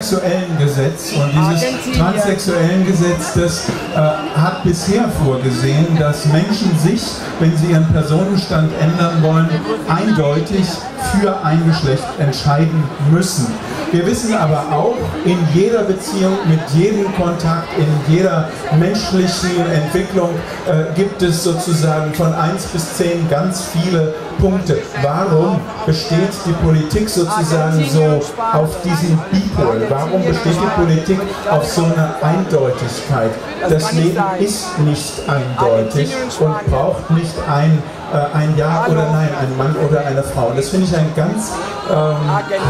transsexuellen Gesetz und dieses transsexuellen Gesetz, das äh, hat bisher vorgesehen, dass Menschen sich, wenn sie ihren Personenstand ändern wollen, eindeutig für ein Geschlecht entscheiden müssen. Wir wissen aber auch, in jeder Beziehung, mit jedem Kontakt, in jeder menschlichen Entwicklung äh, gibt es sozusagen von 1 bis 10 ganz viele Punkte. Warum besteht die Politik sozusagen so auf diesen Bipol? Warum besteht die Politik auf so einer Eindeutigkeit? Das Leben ist nicht eindeutig und braucht nicht ein äh, ein Ja oder Nein, ein Mann oder eine Frau. Und das finde ich ein ganz ähm,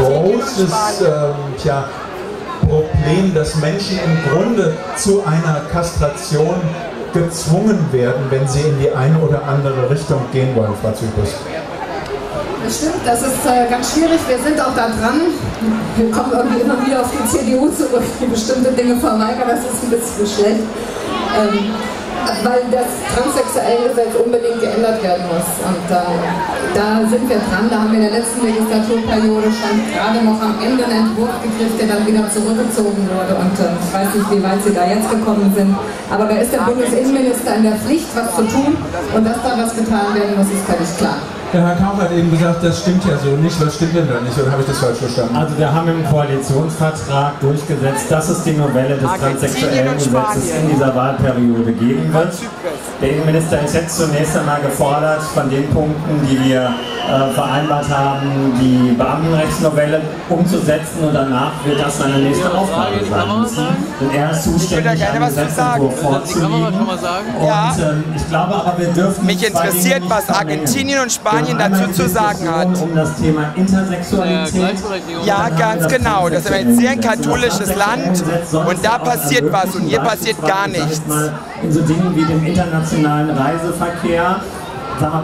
großes ähm, tja, Problem, dass Menschen im Grunde zu einer Kastration gezwungen werden, wenn sie in die eine oder andere Richtung gehen wollen, Frau Zypus. Das stimmt, das ist äh, ganz schwierig. Wir sind auch da dran. Wir kommen irgendwie immer wieder auf die CDU zurück, die bestimmte Dinge verweigern. Das ist ein bisschen schlecht. Ähm, weil das transsexuelle Gesetz unbedingt geändert werden muss. Und äh, da sind wir dran. Da haben wir in der letzten Legislaturperiode schon gerade noch am Ende einen Entwurf gekriegt, der dann wieder zurückgezogen wurde. Und äh, ich weiß nicht, wie weit Sie da jetzt gekommen sind. Aber da ist der Bundesinnenminister in der Pflicht, was zu tun. Und dass da was getan werden muss, ist völlig klar. Der Herr Kauch hat eben gesagt, das stimmt ja so nicht. Was stimmt denn da nicht? Oder habe ich das falsch verstanden? Also wir haben im Koalitionsvertrag durchgesetzt, dass es die Novelle des transsexuellen Gesetzes in dieser Wahlperiode geben wird. Der Innenminister ist jetzt zunächst einmal gefordert, von den Punkten, die wir äh, vereinbart haben, die Beamtenrechtsnovelle umzusetzen und danach wird das seine nächste Aufgabe sein müssen. Denn er ist zuständig, einen Gesetzentwurf vorzulegen. Ja. Und ähm, ich glaube aber, wir dürfen Mich interessiert, was Argentinien und Spanien dazu zu sagen hat. Um das Thema Intersexualität. Ja, ganz genau. Das ist ein sehr katholisches Land und da passiert was und hier passiert gar nichts. In so Dingen wie dem internationalen Reiseverkehr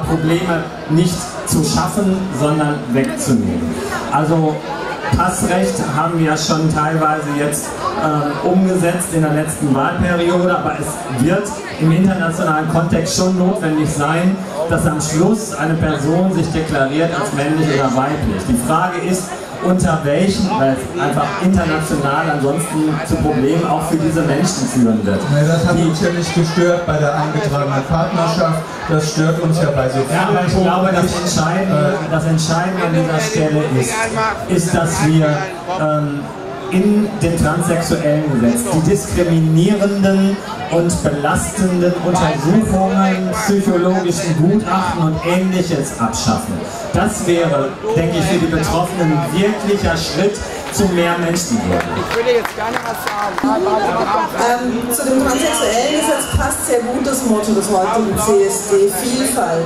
Probleme nicht zu schaffen, sondern wegzunehmen. Also Passrecht haben wir schon teilweise jetzt äh, umgesetzt in der letzten Wahlperiode, aber es wird im internationalen Kontext schon notwendig sein, dass am Schluss eine Person sich deklariert als männlich oder weiblich. Die Frage ist, unter welchen, weil es einfach international ansonsten zu Problemen auch für diese Menschen führen wird. Nee, das hat uns ja nicht gestört bei der eingetragenen Partnerschaft, das stört uns ja bei so vielen Ja, aber ich glaube, das Entscheidende, das Entscheidende an dieser Stelle ist, ist dass wir ähm, in dem transsexuellen Gesetz die diskriminierenden und belastenden Untersuchungen, psychologischen Gutachten und ähnliches abschaffen. Das wäre, denke ich, für die Betroffenen ein wirklicher Schritt zu mehr Menschenwürde. Ich würde jetzt gerne was sagen. Ähm, zu dem transsexuellen Gesetz passt sehr gut das Motto des heutigen CSD, Vielfalt.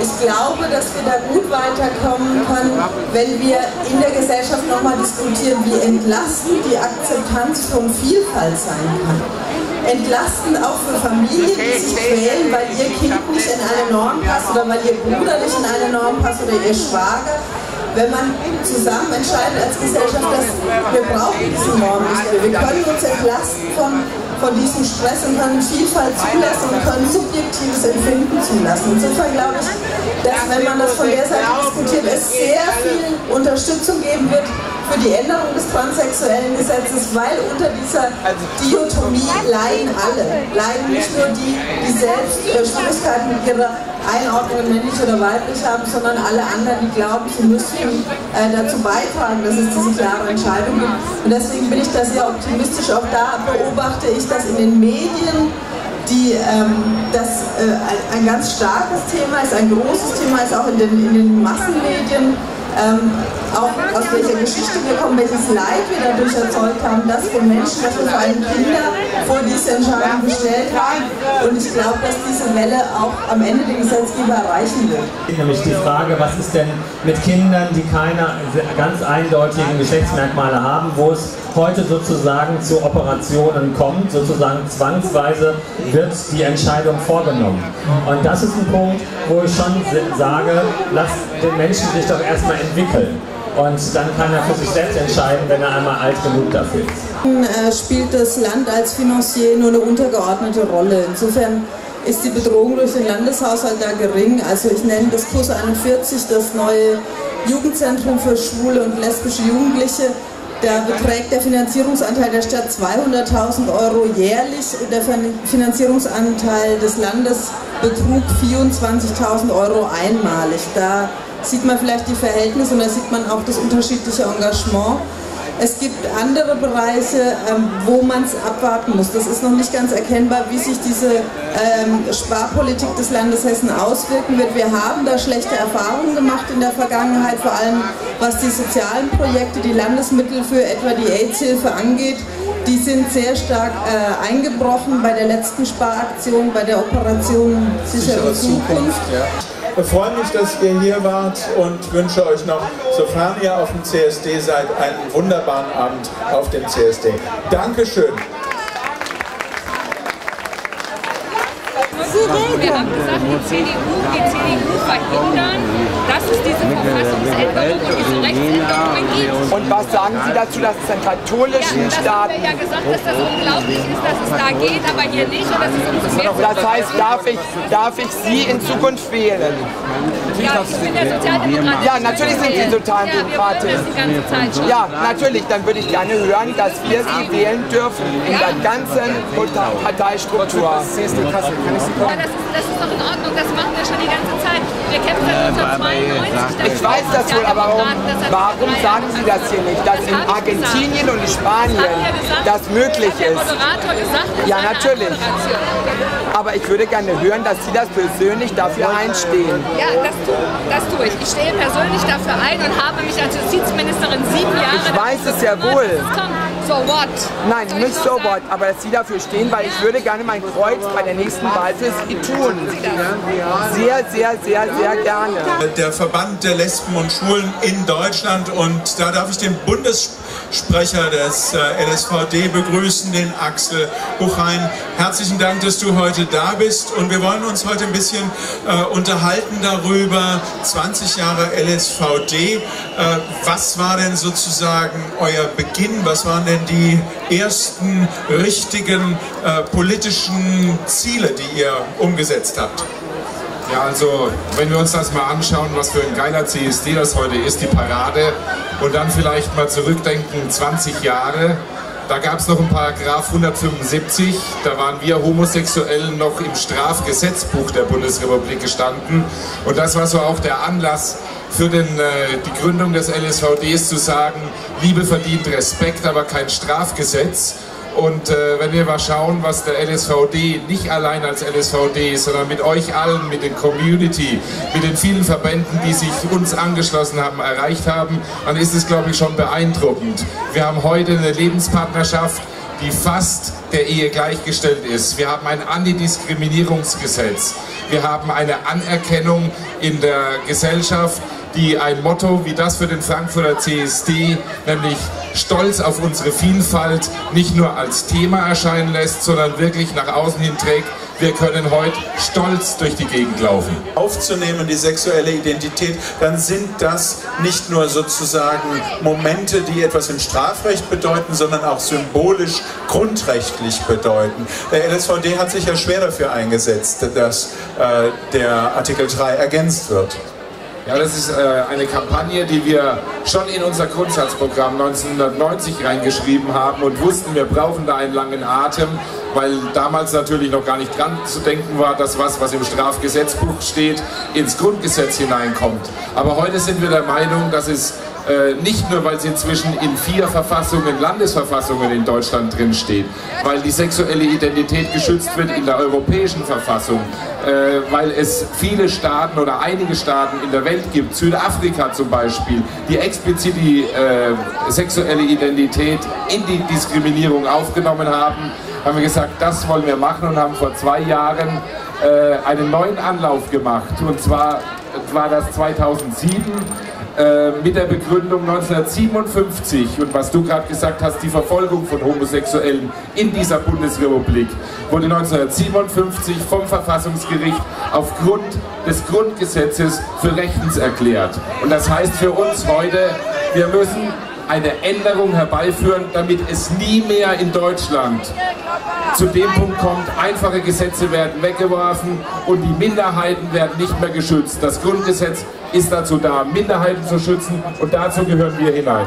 Ich glaube, dass wir da gut weiterkommen können, wenn wir in der Gesellschaft nochmal diskutieren, wie entlastend die Akzeptanz von Vielfalt sein kann. Entlastend auch für Familien, die sich quälen, weil ihr Kind nicht in eine Norm passt oder weil ihr Bruder nicht in eine Norm passt oder ihr Schwager wenn man zusammen entscheidet als Gesellschaft, dass wir brauchen diese Norm nicht mehr. Wir können uns entlasten von, von diesem Stress und können Vielfalt zulassen und können subjektives Empfinden zulassen. Insofern glaube ich, dass wenn man das von der Seite diskutiert, es sehr viel Unterstützung geben wird für die Änderung des transsexuellen Gesetzes, weil unter dieser Diotomie leiden alle. Leiden nicht nur die, die selbst äh, Schwierigkeiten mit ihrer Einordnung männlich oder weiblich haben, sondern alle anderen, die glauben, sie müssten äh, dazu beitragen, dass es diese klare Entscheidung gibt. Und deswegen bin ich da sehr optimistisch. Auch da beobachte ich, dass in den Medien die, ähm, das äh, ein, ein, ganz starkes Thema ist, ein großes Thema ist, auch in den, in den Massenmedien ähm, auch aus welcher Geschichte wir kommen, welches Leid wir dadurch erzeugt haben, dass wir Menschen, dass wir vor allem Kinder vor diese Entscheidung gestellt haben. Und ich glaube, dass diese Welle auch am Ende den Gesetzgeber erreichen wird. Nämlich die Frage, was ist denn mit Kindern, die keine ganz eindeutigen Geschlechtsmerkmale haben, wo es heute sozusagen zu Operationen kommt, sozusagen zwangsweise wird die Entscheidung vorgenommen. Und das ist ein Punkt, wo ich schon sage, lass den Menschen sich doch erstmal entwickeln. Und dann kann er für sich selbst entscheiden, wenn er einmal alt genug dafür ist. Spielt das Land als Financier nur eine untergeordnete Rolle. Insofern ist die Bedrohung durch den Landeshaushalt da gering. Also ich nenne das Plus 41, das neue Jugendzentrum für schwule und lesbische Jugendliche Da beträgt der Finanzierungsanteil der Stadt 200.000 Euro jährlich und der Finanzierungsanteil des Landes betrug 24.000 Euro einmalig. Da sieht man vielleicht die Verhältnisse und da sieht man auch das unterschiedliche Engagement. Es gibt andere Bereiche, ähm, wo man es abwarten muss. Das ist noch nicht ganz erkennbar, wie sich diese ähm, Sparpolitik des Landes Hessen auswirken wird. Wir haben da schlechte Erfahrungen gemacht in der Vergangenheit, vor allem was die sozialen Projekte, die Landesmittel für etwa die AIDS-Hilfe angeht. Die sind sehr stark äh, eingebrochen bei der letzten Sparaktion, bei der Operation Sichere Zukunft. Ja. Ich freue mich, dass ihr hier wart und wünsche euch noch, sofern ihr auf dem CSD seid, einen wunderbaren Abend auf dem CSD. Dankeschön. Wir haben gesagt, die CDU, die CDU verhindern, dass es diese Verfassungsänderung und diese Rechtsänderungen gibt. Und was sagen Sie dazu, dass es in katholischen ja, Staaten... haben wir ja gesagt, dass das unglaublich ist, dass es da geht, aber hier nicht und das ist umso mehr. Das heißt, darf ich, darf ich Sie in Zukunft wählen? Ja, ich bin der Sozialdemokrat. Ja, natürlich sind Sie Sozialdemokratin. Ja, natürlich, dann würde ich gerne hören, dass wir Sie wählen dürfen in der ganzen Parteistruktur. Ja, das ist, das ist doch in Ordnung, das machen wir schon die ganze Zeit. Wir kämpfen seit 1992. Ich weiß das wohl, aber warum, warum sagen Sie das hier nicht, dass in Argentinien und in Spanien das möglich ist? Gesagt, Ja, natürlich. Aber ich würde gerne hören, dass Sie das persönlich dafür einstehen. Ja, das, tu, das tue ich. Ich stehe persönlich dafür ein und habe mich als Justizministerin sieben Jahre... Ich weiß es ja wohl. So what? Nein, Soll ich nicht so sagen? what, aber dass Sie dafür stehen, weil ich würde gerne mein Kreuz bei der nächsten Wahl für Sie tun. Sehr, sehr, sehr, sehr gerne. der Verband der Lesben und Schwulen in Deutschland und da darf ich den Bundessprecher des äh, LSVD begrüßen, den Axel Buchheim. Herzlichen Dank, dass du heute da bist und wir wollen uns heute ein bisschen äh, unterhalten darüber, 20 Jahre LSVD. Äh, was war denn sozusagen euer Beginn? Was waren denn die ersten richtigen äh, politischen Ziele, die ihr umgesetzt habt? Ja, also wenn wir uns das mal anschauen, was für ein geiler CSD das heute ist, die Parade, und dann vielleicht mal zurückdenken, 20 Jahre, da gab es noch einen Paragraph 175, da waren wir Homosexuellen noch im Strafgesetzbuch der Bundesrepublik gestanden. Und das war so auch der Anlass für den, äh, die Gründung des LSVDs zu sagen, Liebe verdient Respekt, aber kein Strafgesetz. Und äh, wenn wir mal schauen, was der LSVD nicht allein als LSVD, sondern mit euch allen, mit den Community, mit den vielen Verbänden, die sich uns angeschlossen haben, erreicht haben, dann ist es, glaube ich, schon beeindruckend. Wir haben heute eine Lebenspartnerschaft, die fast der Ehe gleichgestellt ist. Wir haben ein Antidiskriminierungsgesetz. Wir haben eine Anerkennung in der Gesellschaft, die ein Motto wie das für den Frankfurter CSD, nämlich Stolz auf unsere Vielfalt, nicht nur als Thema erscheinen lässt, sondern wirklich nach außen hin trägt. Wir können heute stolz durch die Gegend laufen. aufzunehmen, die sexuelle Identität, dann sind das nicht nur sozusagen Momente, die etwas im Strafrecht bedeuten, sondern auch symbolisch grundrechtlich bedeuten. Der LSVD hat sich ja schwer dafür eingesetzt, dass äh, der Artikel 3 ergänzt wird. Ja, das ist äh, eine Kampagne, die wir schon in unser Grundsatzprogramm 1990 reingeschrieben haben und wussten, wir brauchen da einen langen Atem, weil damals natürlich noch gar nicht dran zu denken war, dass was, was im Strafgesetzbuch steht, ins Grundgesetz hineinkommt. Aber heute sind wir der Meinung, dass es äh, nicht nur, weil es inzwischen in vier Verfassungen, Landesverfassungen in Deutschland drin steht, weil die sexuelle Identität geschützt wird in der europäischen Verfassung, äh, weil es viele Staaten oder einige Staaten in der Welt gibt, Südafrika zum Beispiel, die explizit die äh, sexuelle Identität in die Diskriminierung aufgenommen haben, haben wir gesagt, das wollen wir machen und haben vor zwei Jahren äh, einen neuen Anlauf gemacht. Und zwar war das 2007 äh, mit der Begründung 1957 und was du gerade gesagt hast, die Verfolgung von Homosexuellen in dieser Bundesrepublik wurde 1957 vom Verfassungsgericht aufgrund des Grundgesetzes für rechtens erklärt. Und das heißt für uns heute, wir müssen eine Änderung herbeiführen, damit es nie mehr in Deutschland zu dem Punkt kommt, einfache Gesetze werden weggeworfen und die Minderheiten werden nicht mehr geschützt. Das Grundgesetz ist dazu da, Minderheiten zu schützen und dazu gehören wir hinein.